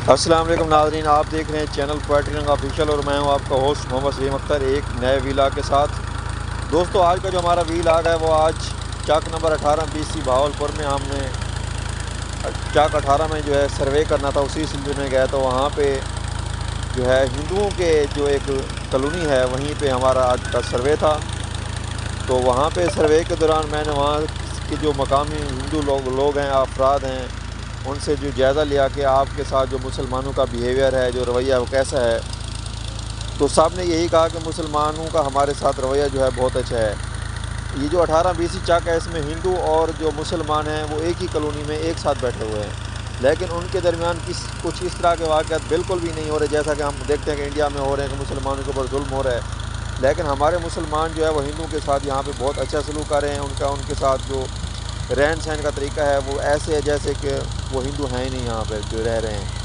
अस्सलाम वालेकुम नाजरीन, आप देख रहे हैं चैनल क्वार्टरिंग ऑफिशियल और मैं हूँ आपका होस्ट मोहम्मद सलीम अख्तर, एक नए वीला के साथ। दोस्तों, आज का जो हमारा वील आ है, वो आज चक नंबर 18 बी सी भावलपुर में हमने, चक 18 में जो है सर्वे करना था, उसी सिलसिले में गया तो वहाँ पे जो है हिंदुओं के जो एक कलोनी है, वहीं पर हमारा आज का सर्वे था। तो वहाँ पर सर्वे के दौरान मैंने वहाँ के जो मकामी हिंदू लोग लोग हैं, अफराद हैं उनसे जो जायज़ा लिया कि आपके साथ जो मुसलमानों का बिहेवियर है, जो रवैया वो कैसा है तो साहब ने यही कहा कि मुसलमानों का हमारे साथ रवैया जो है बहुत अच्छा है। ये जो अठारह बीसी चक है, इसमें हिंदू और जो मुसलमान हैं, वो एक ही कॉलोनी में एक साथ बैठे हुए हैं। लेकिन उनके दरमियान किस, कुछ इस तरह के वाक़ बिल्कुल भी नहीं हो रहे, जैसा कि हम देखते हैं कि इंडिया में हो रहे हैं कि मुसलमानों के ऊपर जुल्म हो रहा है। लेकिन हमारे मुसलमान जो है, वो हिंदुओं के साथ यहाँ पे बहुत अच्छा सलूक कर रहे हैं, उनका, उनके साथ जो रहन सहन का तरीका है, वो ऐसे है जैसे कि वो हिंदू हैं ही नहीं यहाँ पर जो रह रहे हैं।